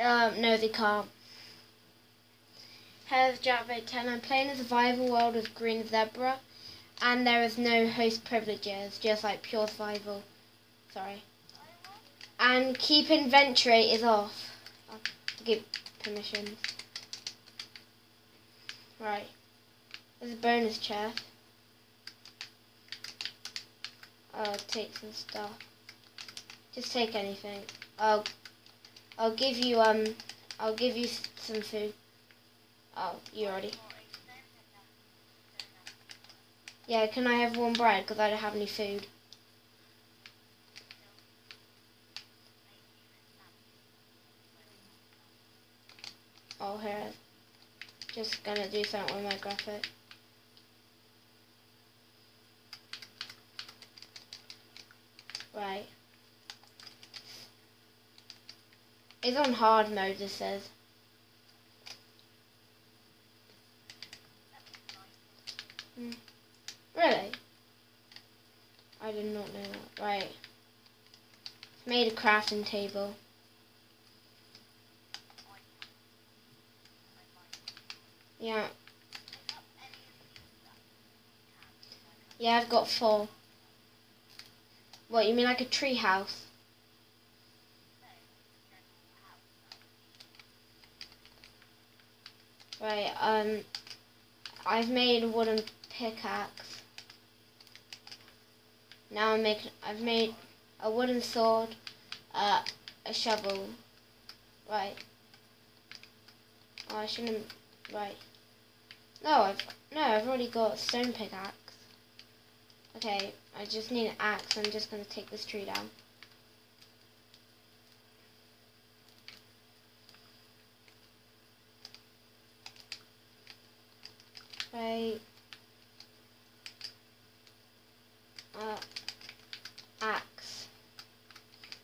Um, no, they can't. Here's JackVader 10. I'm playing a survival world with Green Zebra, and there is no host privileges, just like pure survival. Sorry. And keep inventory is off. I'll give permissions. Right. There's a bonus chest. I'll take some stuff. Just take anything. I'll I'll give you um I'll give you some food. Oh, you already. Yeah, can I have one bread because I don't have any food. Oh, here. Just gonna do something with my graphic. Right. It's on hard mode, this says. Hmm. Really? I did not know that. Right. Made a crafting table. Yeah. Yeah, I've got four. What, you mean like a tree house? Right, um, I've made a wooden pickaxe. Now I'm making, I've made a wooden sword, uh, a shovel. Right. Oh, I shouldn't, right. No, I've, no, I've already got stone pickaxe. Okay, I just need an axe. I'm just going to take this tree down. Right. Uh, axe.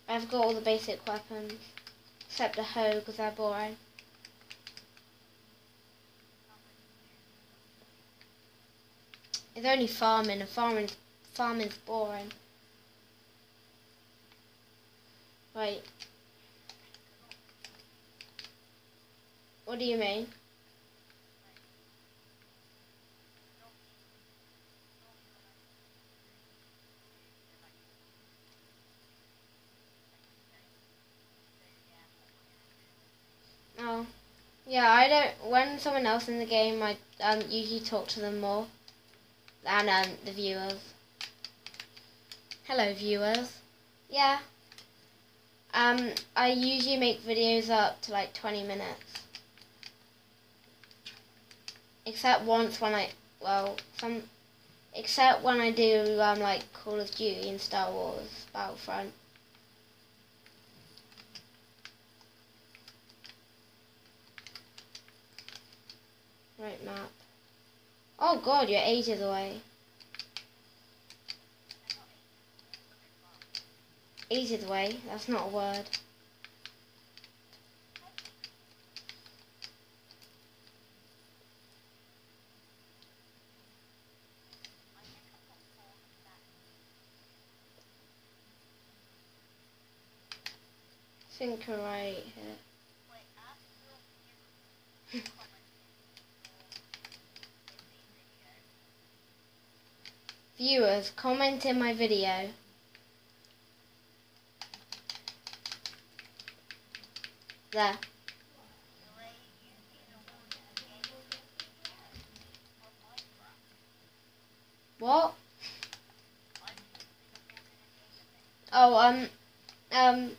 I've got all the basic weapons. Except a hoe, because they're boring. It's only farming, and farming, farming's boring. Right. What do you mean? Oh. Yeah, I don't. When someone else in the game, I um, usually talk to them more than um, the viewers. Hello, viewers. Yeah. Um, I usually make videos up to like 20 minutes. Except once when I, well, some, except when I do um, like Call of Duty and Star Wars Battlefront. Right map. Oh god, you're ages away. Ages away, that's not a word. think right here. Viewers, comment in my video. There. What? Oh, um, um,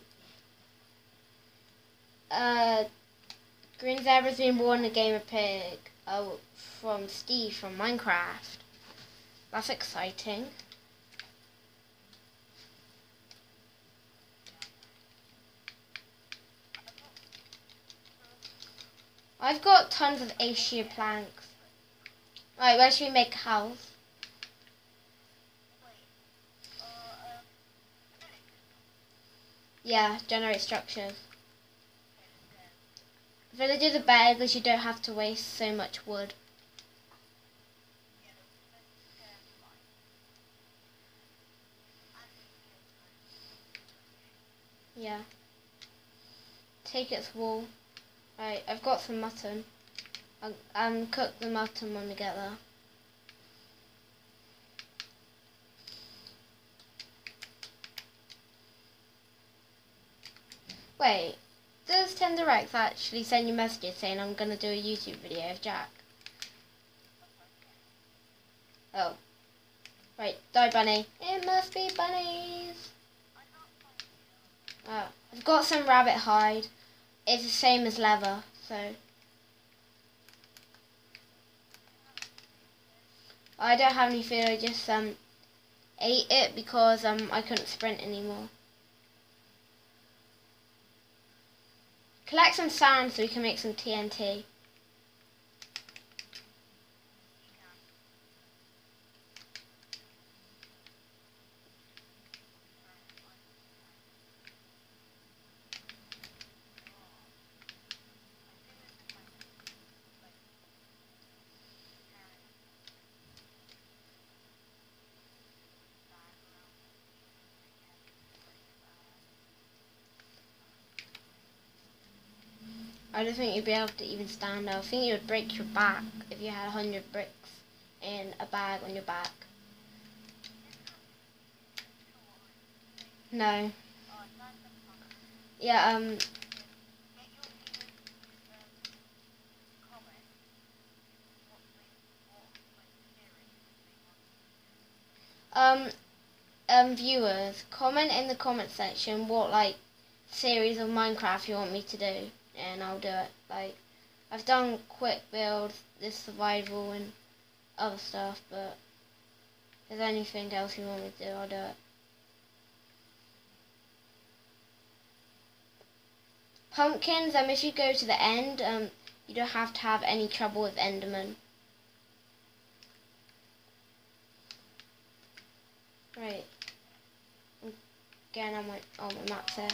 uh, Green Zebra's been born a Game of Pig. Oh, from Steve from Minecraft. That's exciting. I've got tons of acacia planks. Right, where should we make a house? Yeah, generate structures. Villages are better because you don't have to waste so much wood. Yeah. take its wool. Right, I've got some mutton. I'll um, cook the mutton when we get there. Wait, does TenderX actually send you messages saying I'm going to do a YouTube video of Jack? Oh. Right, die bunny. It must be bunnies. Oh, I've got some rabbit hide. It's the same as leather, so. I don't have any food, I just um ate it because um I couldn't sprint anymore. Collect some sand so we can make some TNT. I don't think you'd be able to even stand up. I think you would break your back if you had a hundred bricks in a bag on your back. No. Yeah, um... Um, um, viewers, comment in the comment section what, like, series of Minecraft you want me to do and I'll do it. Like, I've done quick builds, this survival and other stuff, but if there's anything else you want me to do, I'll do it. Pumpkins, um, if you go to the end, um, you don't have to have any trouble with Enderman. Right. Again, on my, on my map there.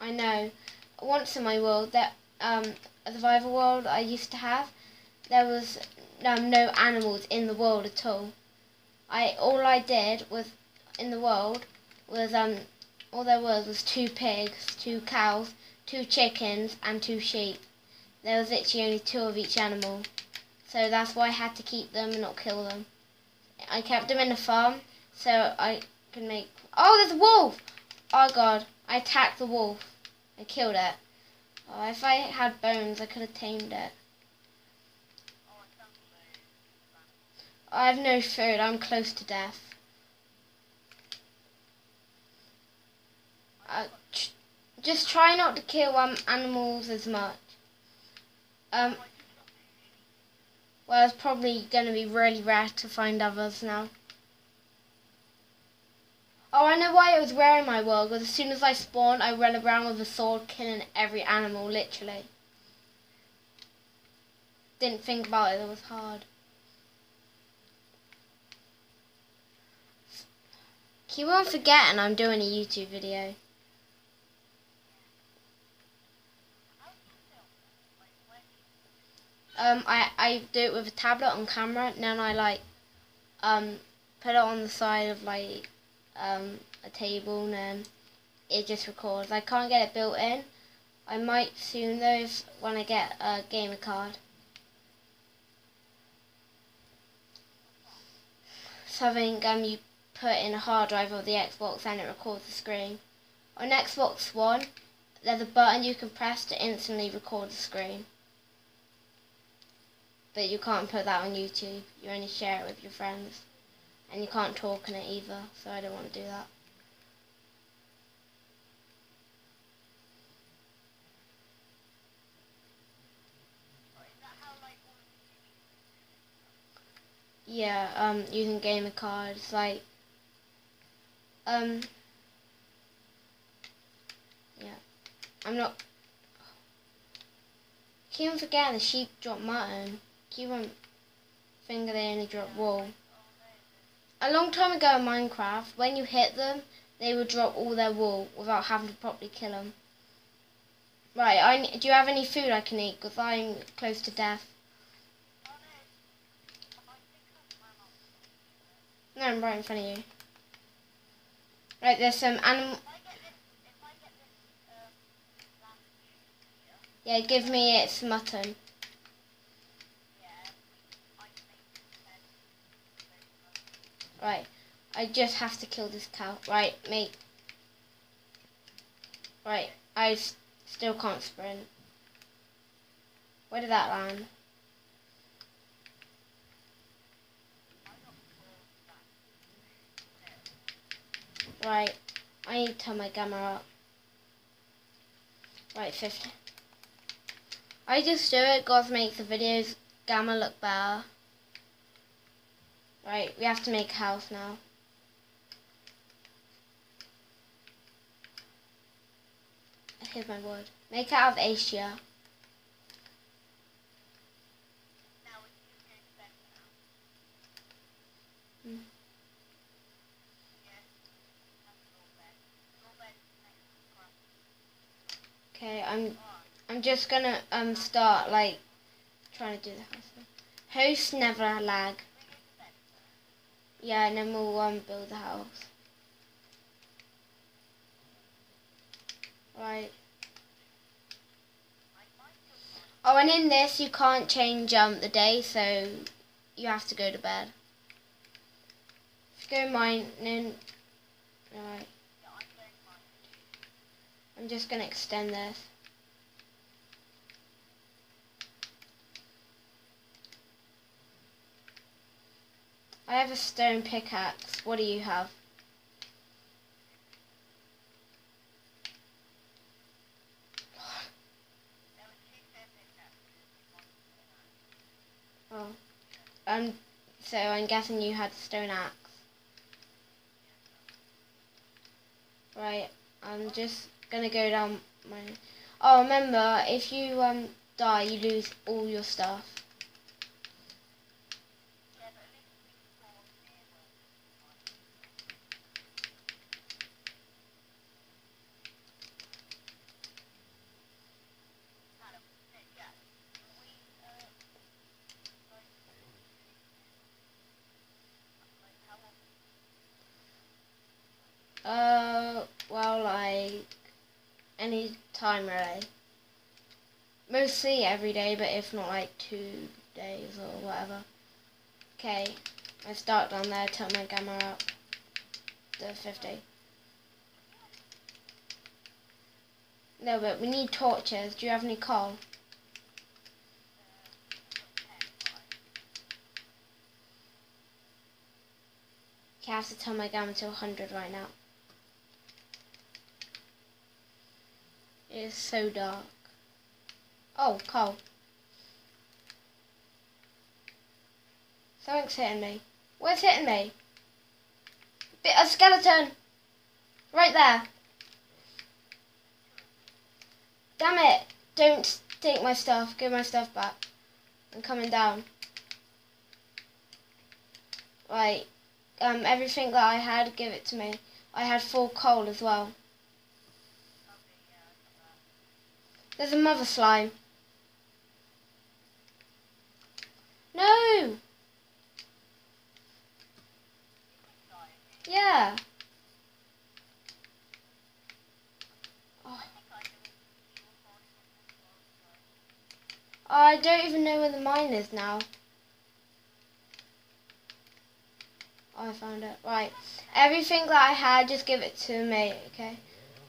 I know. Once in my world, that um, a survival world I used to have, there was um, no animals in the world at all. I all I did was in the world was um all there was was two pigs, two cows, two chickens, and two sheep. There was literally only two of each animal, so that's why I had to keep them and not kill them. I kept them in the farm so I could make. Oh, there's a wolf! Oh God. I attacked the wolf. I killed it. Oh, if I had bones, I could have tamed it. I have no food. I'm close to death. Uh, just try not to kill um, animals as much. Um, well, it's probably going to be really rare to find others now. Oh, I know why I was wearing my world, because as soon as I spawned, I ran around with a sword killing every animal, literally. Didn't think about it, it was hard. Keep on forgetting I'm doing a YouTube video. Um, I, I do it with a tablet on camera, and then I like, um, put it on the side of like um, a table and then it just records. I can't get it built in. I might soon though if, when I get a gamer card. Something um, you put in a hard drive of the Xbox and it records the screen. On Xbox One, there's a button you can press to instantly record the screen. But you can't put that on YouTube. You only share it with your friends. And you can't talk in it either, so I don't want to do that. Yeah, um, using gamer cards, like, um, yeah, I'm not, keep on forgetting the sheep drop mutton, keep on thinking they only drop wool a long time ago in Minecraft, when you hit them, they would drop all their wool without having to properly kill them. Right, I, do you have any food I can eat? Because I'm close to death. No, I'm right in front of you. Right, there's some animal. Yeah, give me its mutton. yeah, I can make this bed. Right, I just have to kill this cow. Right, mate. Right, I still can't sprint. Where did that land? Right, I need to turn my camera up. Right, 50. I just do it, God makes the videos gamma look better. Right, we have to make house now. Here's my wood. Make out of acacia. Okay, I'm I'm just gonna um start like trying to do the house. Host never lag. We go to bed. Yeah, we'll um build the house. Right. Oh, and in this you can't change um the day, so you have to go to bed. If you go mining, right. yeah, I'm going just gonna extend this. I have a stone pickaxe. What do you have? There were two fair pickaxes. One Oh. Um. So I'm guessing you had a stone axe. Right. I'm just gonna go down my. Oh, remember, if you um die, you lose all your stuff. Yeah, but at least we spawn near where Adam, uh, yeah, can we, uh, like, like, how often Uh, well, like any time really. Mostly every day, but if not, like two days or whatever. Okay, I start down there, turn my gamma up to 50. No, but we need torches. Do you have any coal? Okay, I have to turn my gamma to 100 right now. It is so dark. Oh, coal. Something's hitting me. Where's hitting me? Bit of skeleton. Right there. Damn it! Don't take my stuff. Give my stuff back. I'm coming down. Right. Um, everything that I had, give it to me. I had full coal as well. There's a mother slime. No! Yeah. Oh. I don't even know where the mine is now. Oh, I found it. Right. Everything that I had, just give it to me, okay?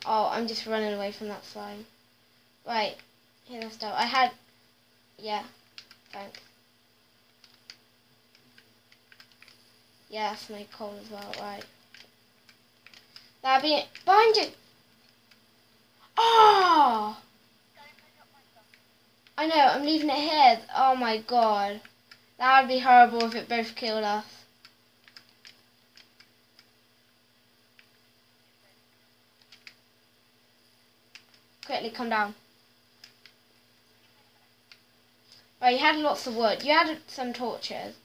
Oh, I'm just running away from that slime. Right. Here, let's start. I had... Yeah. Thanks. Yeah, that's my coal as well. Right. That'd be. Behind you! Oh! I know, I'm leaving it here. Oh my god. That would be horrible if it both killed us. Quickly, come down. Right, you had lots of wood. You had some torches.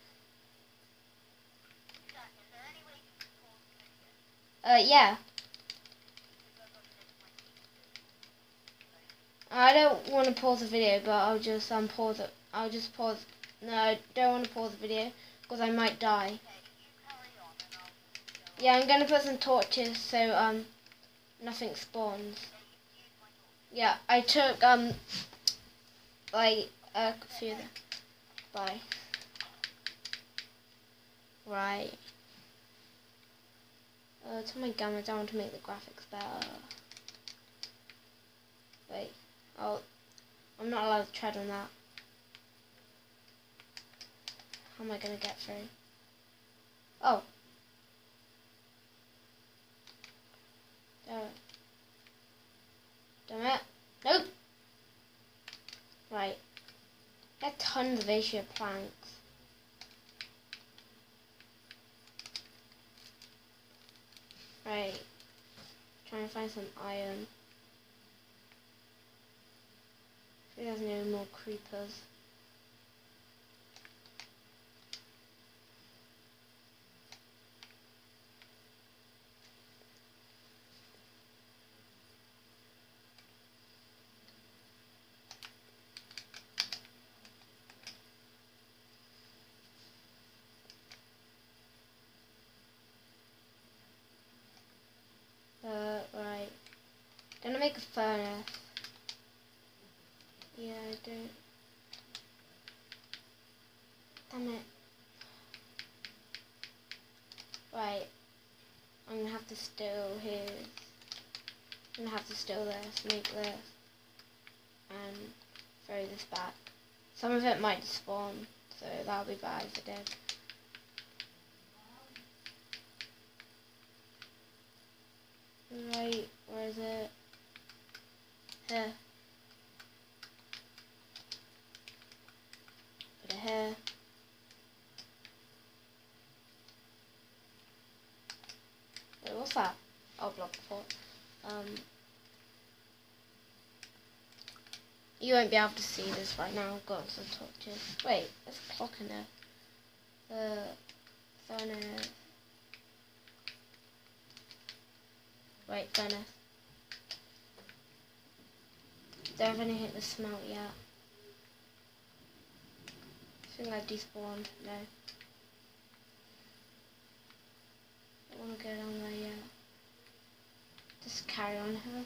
Uh, yeah. I don't want to pause the video, but I'll just um pause it. I'll just pause. No, I don't want to pause the video because I might die. Yeah, I'm gonna put some torches so um nothing spawns. Yeah, I took um like of them. Bye. Right. Uh, turn my gamma down to make the graphics better. Wait. Oh, I'm not allowed to tread on that. How am I gonna get through? Oh. Damn it. Damn it. Nope. Right. Get tons of acacia planks. Right. Trying to find some iron. There's no more creepers. Gonna a furnace. Yeah, I don't. Damn it. Right. I'm gonna have to steal his. I'm gonna have to steal this, make this, and throw this back. Some of it might spawn, so that'll be bad if it did. Right, where is it? Here. Put it here. Wait, what's that? Oh, block fort. Um, you won't be able to see this right now. I've got some torches. Wait, there's a clock in there. Uh, the furnace. Wait, furnace. Don't have anything to smelt yet. I think I despawned. No. Don't want to go down there yet. Just carry on here.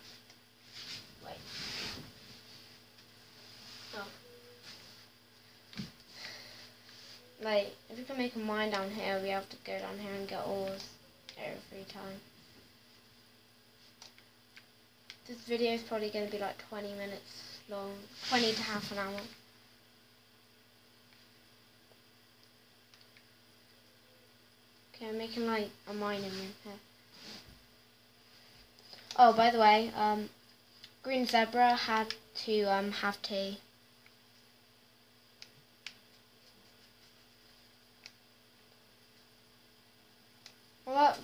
Like, if we can make a mine down here, we have to go down here and get ores every time. This video is probably going to be like 20 minutes long, 20 to half an hour. Okay, I'm making like a mining room here. Oh, by the way, um, Green Zebra had to um, have tea.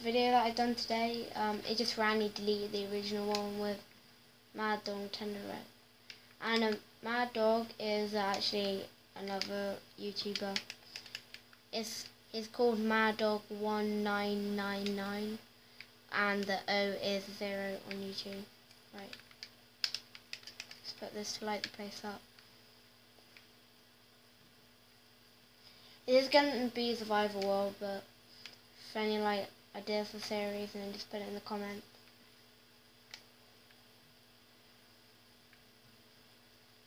Video that I've done today, um, it just randomly deleted the original one with Mad Dog Tender Red. And um, Mad Dog is actually another YouTuber. It's it's called Mad Dog one nine nine nine, and the O is zero on YouTube. Right. Let's put this to light the place up. It is going to be survival world, but if any like ideas for series, and then just put it in the comments.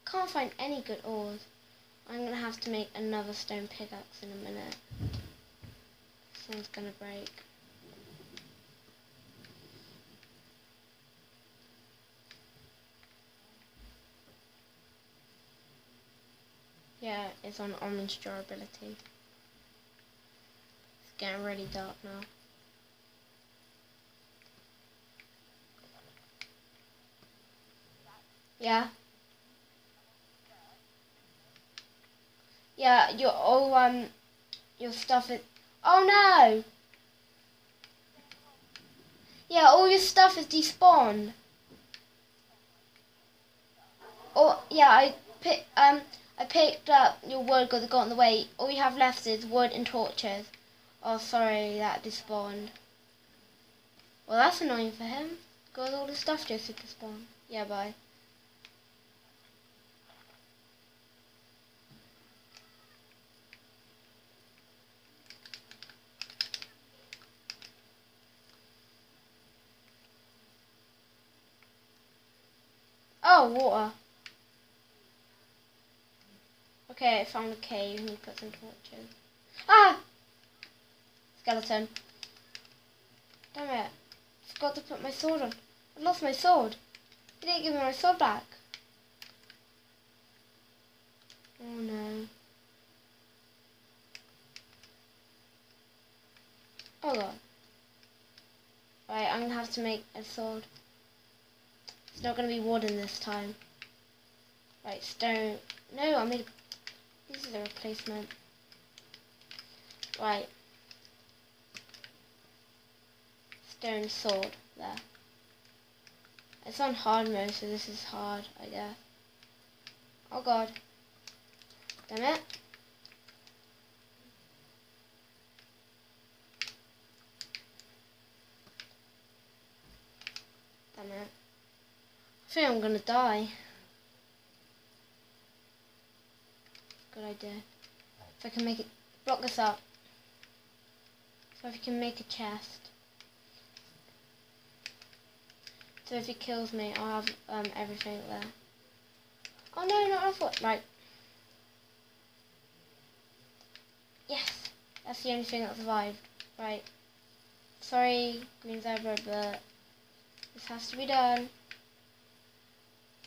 Can't find any good ores. I'm gonna have to make another stone pickaxe in a minute. This one's gonna break. Yeah, it's on orange durability. It's getting really dark now. Yeah. Yeah, your all um your stuff is Oh no! Yeah, all your stuff is despawned. Oh yeah, I pick um I picked up your wood because it got in the way. All you have left is wood and torches. Oh sorry, that despawned. Well that's annoying for him. Because all the stuff just despawned. Yeah, bye. Oh, water. Okay, I found a cave and put some torches. Ah! Skeleton. Damn it. Forgot to put my sword on. I lost my sword. He didn't give me my sword back. Oh no. Oh god. Right, I'm gonna have to make a sword. It's not gonna be wooden this time. Right, stone. No, I made. This is a replacement. Right. Stone sword there. It's on hard mode, so this is hard, I guess. Oh god. Damn it. Damn it. I think I'm gonna die. Good idea. If I can make it, block this up. So if you can make a chest. So if he kills me, I'll have um, everything there. Oh no, not enough wood. Right. Yes, that's the only thing that survived. Right. Sorry, Green Zebra, but this has to be done.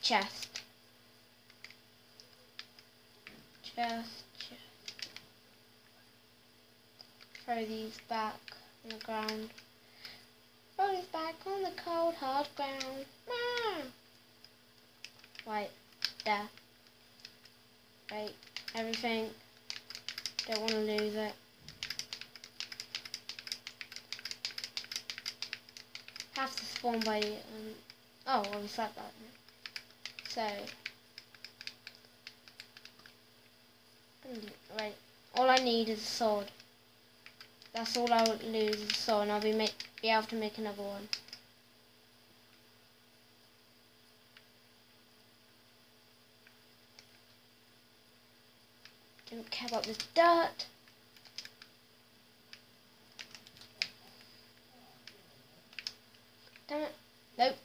Chest. Chest, chest. Throw these back on the ground. Throw these back on the cold, hard ground. Right, there. Right, everything. Don't want to lose it. Have to spawn by, um, oh, well we slept that. So, right, all I need is a sword. That's all I'll lose is a sword and I'll be, make, be able to make another one. Don't care about this dirt. Damn it. Nope.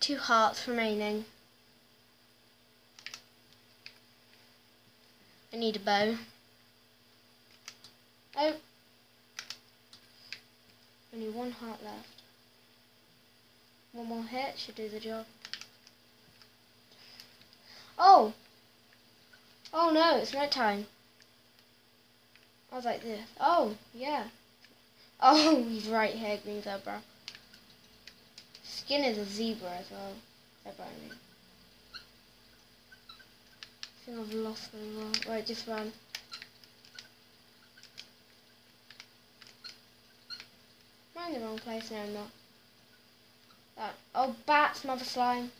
Two hearts remaining. I need a bow. Oh. Only one heart left. One more hit should do the job. Oh! Oh no, it's night time. I was like this. Oh, yeah. Oh, he's right here, green zebra. Skin is a zebra as well. Zebra, I mean. I think I've lost them all. Right, just run. I'm in the wrong place. No, I'm not. That. Oh, bats, mother slime.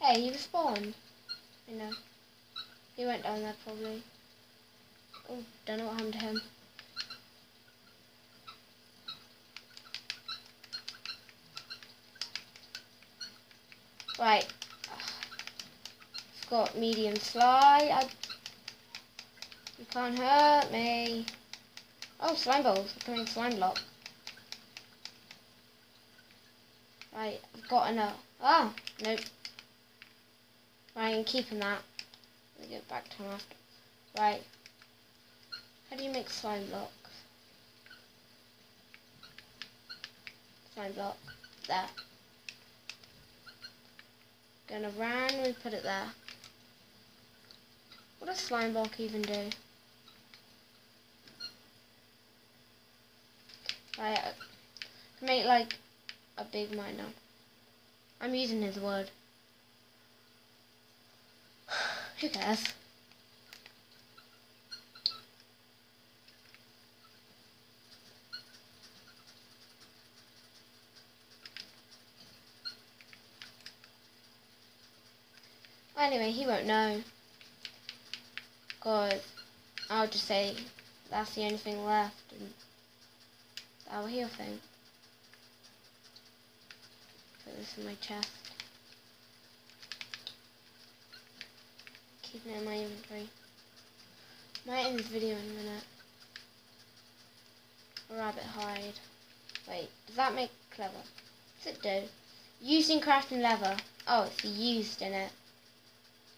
Hey, he respawned. I know. He went down there probably. Oh, don't know what happened to him. Right. It's got medium slide. I... You can't hurt me. Oh, slime balls. I can make slime block. Right, I've got enough. Ah, nope. Right, I'm keeping that. Let me get back to him after. Right. How do you make slime blocks? Slime block. There. Gonna randomly put it there. What does slime block even do? I can make like a big miner. I'm using his word. Who cares? Anyway, he won't know. Because I'll just say that's the only thing left. And our heal thing. Put this in my chest. Keeping it in my inventory. Might end this video in a minute. Rabbit hide. Wait, does that make clever? What's it do? Used in crafting leather. Oh, it's used in it.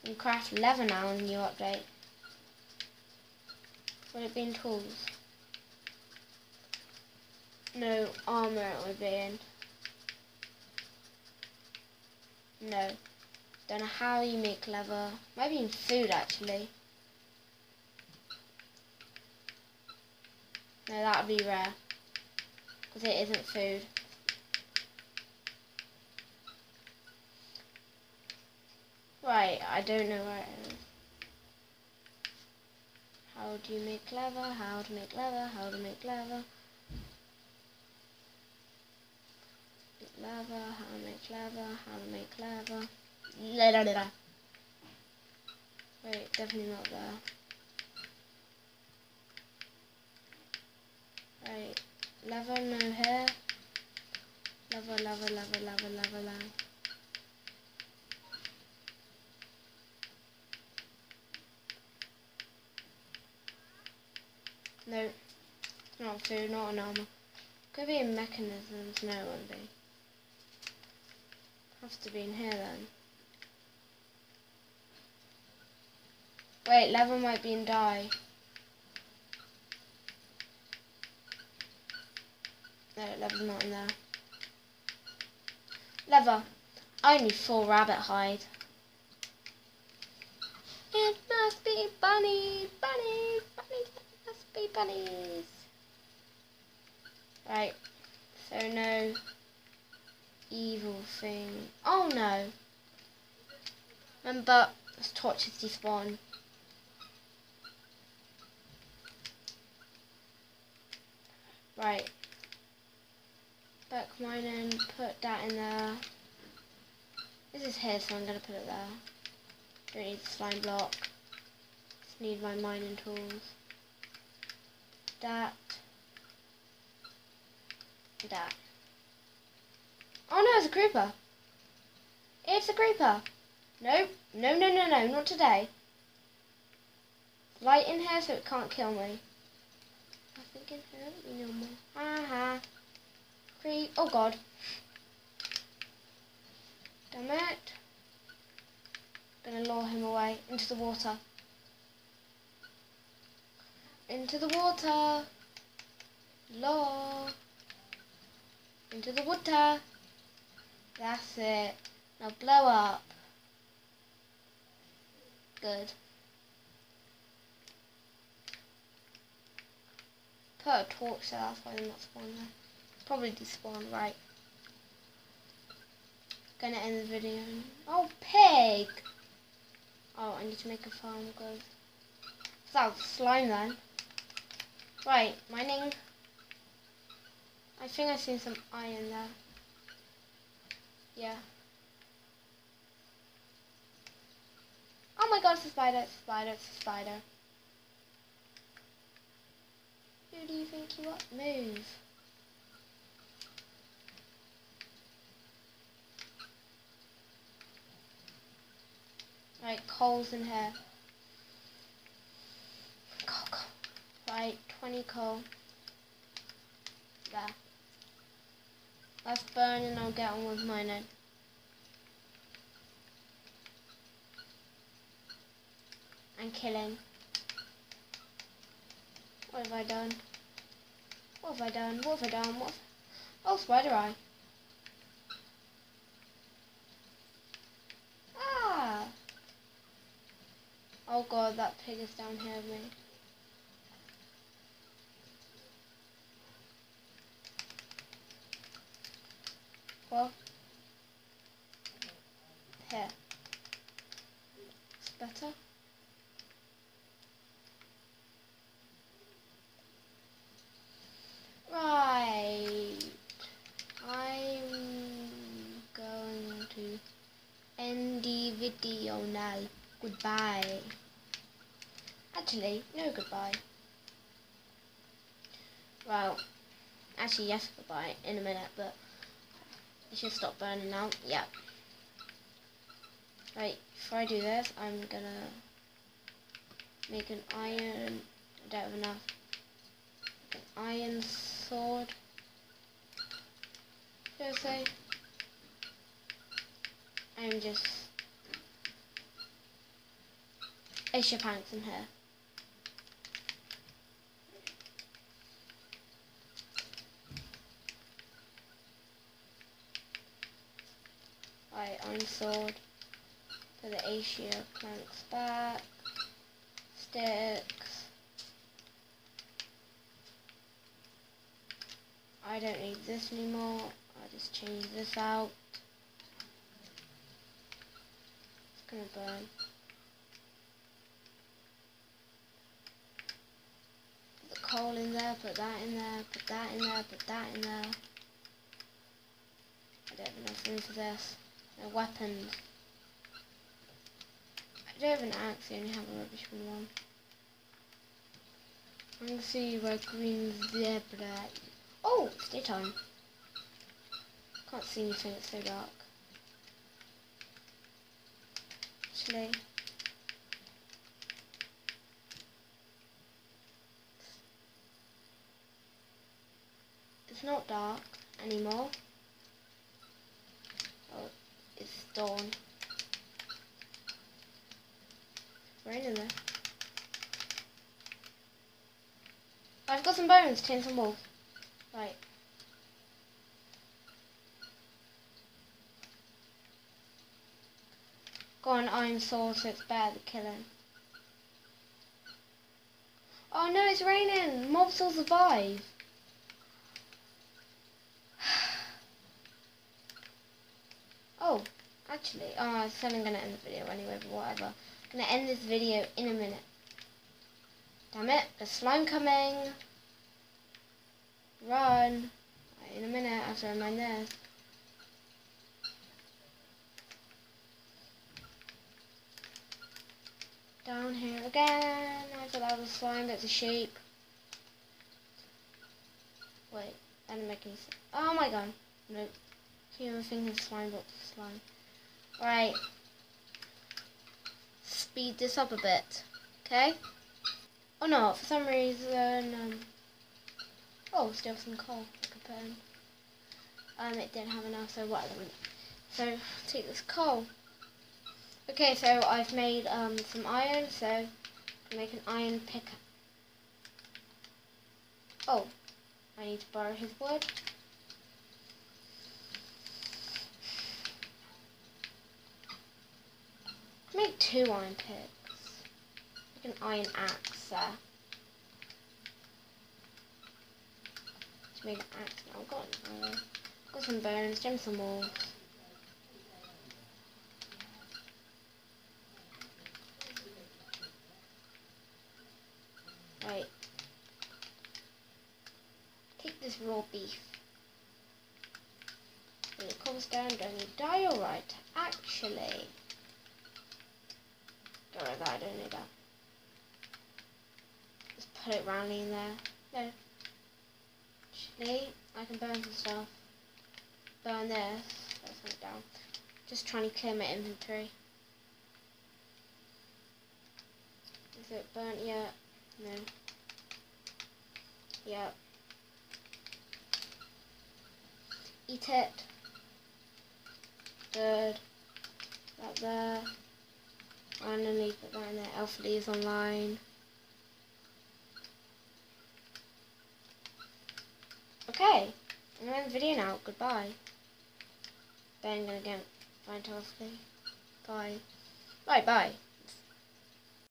You craft leather now in the new update. Would it be in tools? No, armor it would be in. No. Don't know how you make leather. Maybe in food actually. No, that would be rare. Because it isn't food. Right, I don't know where it is. How do you make leather? How to make leather? How to make leather? Leather, how to make leather, how to make leather. La da. Wait, definitely not there. Right, leather, no hair. Leather, leather, leather, leather, leather, leather. No, not food, not an armor. Could be in mechanisms, no it won't be. Has to be in here then. Wait, level might be in dye. No, level's not in there. Lever. I need full rabbit hide. It must be bunny, bunny, be bunnies. Right, so no evil thing. Oh no! Remember, this torches despawn. Right. Back mining, put that in there. This is here, so I'm going to put it there. Don't need the slime block. Just need my mining tools. That. That. Oh no, it's a creeper. It's a creeper. No, no, no, no, no, not today. Light in here so it can't kill me. I think hurt me no more. Ha ha. Creep. Oh god. Damn it. Gonna lure him away into the water. Into the water. Lure. Into the water. That's it. Now blow up. Good. Put a torch there, that's why they're not spawning there. Probably despawn, right. Gonna end the video. Oh, pig! Oh, I need to make a farm, good. That was slime then. Right, mining. I think I've seen some iron there. Yeah. Oh my god, it's a spider, it's a spider, it's a spider. Who do you think you are? Move. Right, coal's in here. Coal, coal. Right, 20 coal. There. Let's burn and I'll get on with mining. And killing. What have I done? What have I done? What have I done? What? Oh, spider eye. Ah! Oh god, that pig is down here with me. Well, here. It's better. Right. I'm going to end the video now. Goodbye. Actually, no goodbye. Well, actually yes goodbye in a minute, but it should stop burning now. Yeah. Right, before I do this, I'm gonna make an iron, I don't have enough, an iron sword. Seriously? I say? I'm just Asia Pants in here. Right, Iron Sword. To the acacia planks back. Sticks. I don't need this anymore. I'll just change this out. It's gonna burn. Put the coal in there, put that in there, put that in there, put that in there. I don't have enough room for this. Weapons. I don't have an axe, I only have a rubbish one. I'm gonna see where green zebra. Oh, it's daytime. Can't see anything, it's so dark. Actually. It's not dark anymore. Oh, dawn. Rain in there. I've got some bones, tin some wool. Right. Got an iron sword so it's better to killing. Oh no, it's raining! Mobs will survive. oh, actually, oh, said I'm going to end the video anyway, but whatever. I'm going to end this video in a minute. Damn it, the slime coming. Run. In a minute I after I mine this. Down here again. I thought that was slime, that's a sheep. Wait, that didn't make any sense. Oh my god. Nope. Human thinking slime, but slime. Right. Speed this up a bit. Okay? Oh no, for some reason, um, oh, still some coal I could put in. Um, it didn't have enough, so what? So, take this coal. Okay, so I've made um, some iron, so make an iron pick. Oh, I need to borrow his wood. Make two iron picks. Make an iron axe there. Make an axe now. I've got, uh, got some bones, gem some more. Right. Take this raw beef. It comes down, don't you die alright? Actually. Don't worry about I don't need that. Just put it roundly in there. No. Actually, I can burn some stuff. Burn this. Let's put it down. Just trying to clear my inventory. Is it burnt yet? No. Yep. Eat it. Good. That there. Finally put that in there. Alpha is online. Okay. I'm gonna end the video now. Goodbye. Then I'm gonna go find Alpha. Bye. Bye bye.